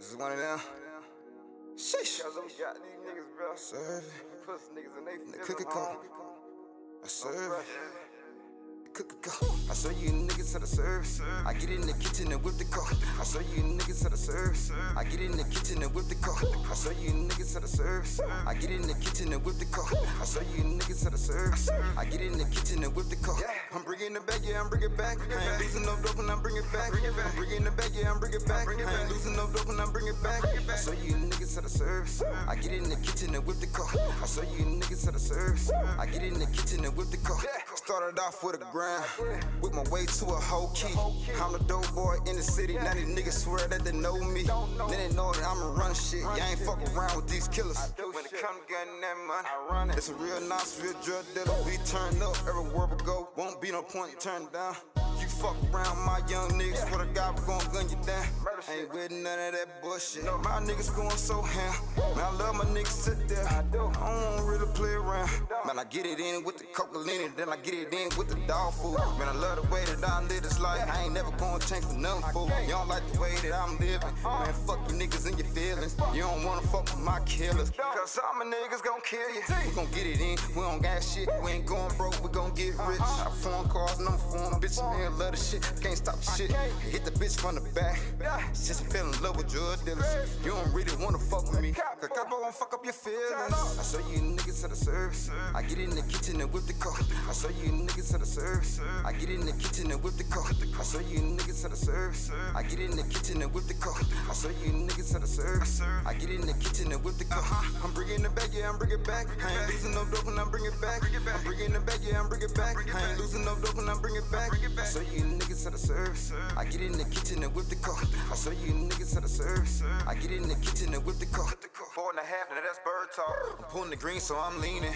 This is one of them. Sheesh. Cause we got these niggas, bro. Serve it. Pussy niggas and they The feelin' cookie home. call. I serve it. Cook go. I show you niggas how to serve. I get in the kitchen and whip the car. I show you niggas how to serve. I get in the kitchen and whip the car. I show you niggas how to serve. I get in the kitchen and whip the car. I show you niggas how to serve. I get in the kitchen and whip the car. I'm bringing it back, yeah, I'm bringing it back. I ain't losing no dope when I'm bringing it back. I'm bringing it back, yeah, I'm bringing it back. I ain't losing no dope when I'm bringing it back. I show you niggas how to serve. I get in the kitchen and whip the car. I show you niggas how the service. I get in the kitchen and whip the car. Started off with a grind. With my way to a whole key. I'm the dope boy in the city. Now these niggas swear that they know me. Then they know that I'ma run shit. You ain't fuck around with these killers. When it come getting that money, I run it. It's a real nice, real drug dealer. We turn up everywhere we go. Won't be no point in turning down. You fuck around my young niggas, swear to God we gon' gun you down. Ain't with none of that bullshit. My niggas going so ham. Man, I love my niggas sit there. I don't wanna really play around. Man, I get it in with the cocaine, then I get it in with the dog food. Man, I love the way that I live this life. I ain't never gonna change for nothing, fool. You don't like the way that I'm living. Man, fuck you niggas and your feelings. You don't wanna fuck with my killers. Cause all my niggas gon' kill you. We gon' get it in, we don't got shit. We ain't going broke, we gon' get rich. I phone calls and I'm phone bitch, man, love the shit. Can't stop the shit. Hit the bitch from the back. Since I fell in love with drug dealers. You don't really wanna fuck with me. Cause I won't fuck up your feelings. I show you niggas how the service. I get in the kitchen and whip the car. I show you niggas how the service. I get in the kitchen and whip the car. I show you niggas how to serve. I get in the kitchen and whip the car. I show you niggas how to serve. I get in the kitchen and whip the car. I'm bringing it back, yeah, I'm bringing it back. I ain't losing no dope when I'm bringing it back. I'm bringing it back, yeah, I'm bringing it back. I ain't losing no dope when I'm bringing it back. I show you niggas how to serve. I get in the kitchen and whip the car. I show you niggas how to serve. I get in the kitchen and whip the car. Four and a half, now that's bird talk. I'm pulling the green, so I'm leaning.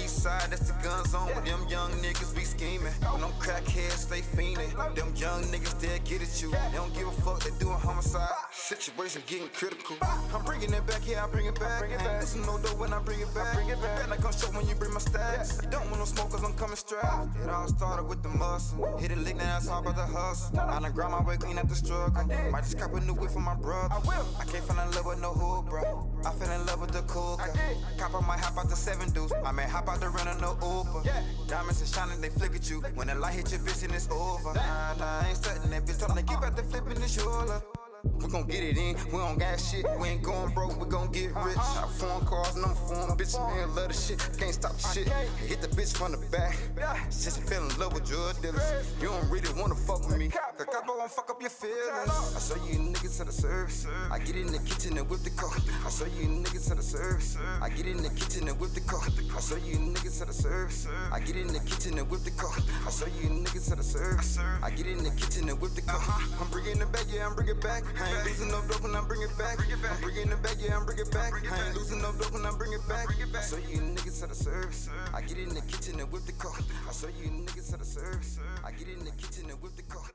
East side, that's the gun zone. With them young niggas be scheming. When them crackheads stay fiending. Them young niggas, they'll get at you. They don't give a fuck, they doing homicide. Situation getting critical. I'm bringing it back, yeah, I bring it back. Ain't listen no dough when I bring it back. You better not come show when you bring my stacks. You don't want no smoke, cause I'm coming strapped. It all started with the muscle. Hit a lick, now it's all about the hustle. I done grind my way, clean up the struggle. Might just cop a new whip for my brother. I can't find in love with no hood, bro. Cougar. On my hop out the seven deuce. I may hop out the runner, no Uber. Diamonds are shining, they flick at you. When the light hit your bitch and it's over. Nah, nah, ain't starting that bitch. Them to get back to flipping the shoulder. We gon' get it in, we don't got shit, we ain't going broke, we gon' get rich. I phone calls I'm phone, bitch, man, love the shit, can't stop the shit. Hit the bitch from the back, since I fell in love with drug dealers. You don't really wanna fuck with me, cause I won't fuck up your feelings. I show you niggas how to serve. I get in the kitchen and whip the car. I show you niggas how to serve. I get in the kitchen and whip the car. I show you niggas how to serve. I get in the kitchen and whip the car. I show you niggas how to serve. I get in the kitchen and whip the car. I'm bringing it back, yeah, I'm bringing it back. I ain't losing no dope when I'm bringing it back. I'm bringing it back, yeah, I'm bringing it back. I ain't losing no dope when I'm bringing it back. I show you niggas how to serve. I get in the kitchen and whip the car. I show you niggas how to serve. I get in the kitchen and whip the car.